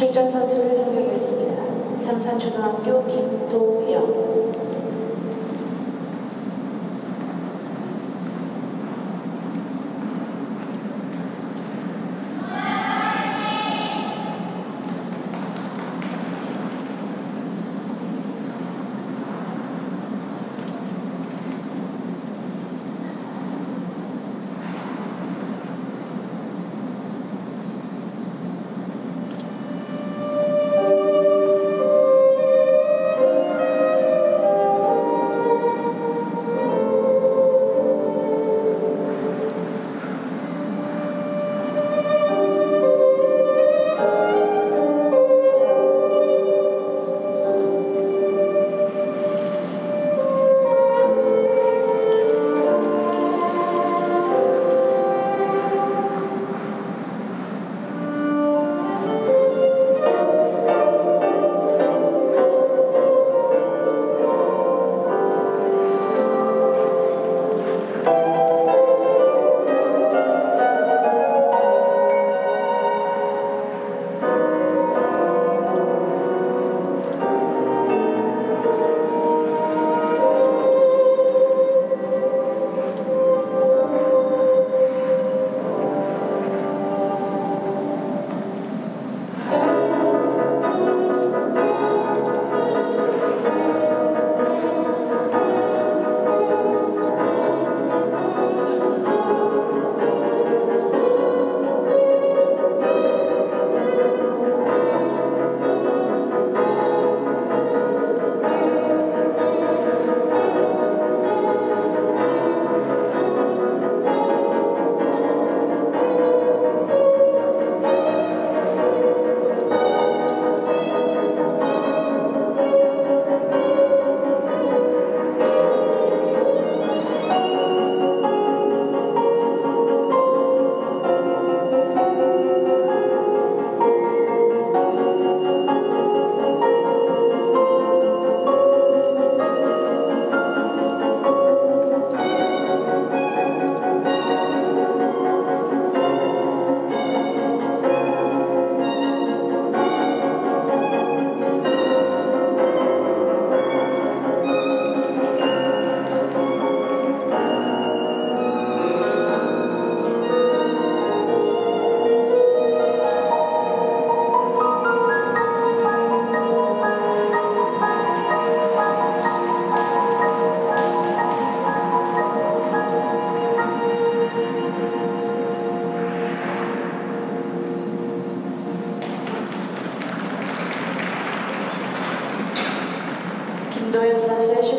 출전 선수를 소개하겠습니다. 삼산초등학교 김도영 김도현 선수의 슈팅 프로그램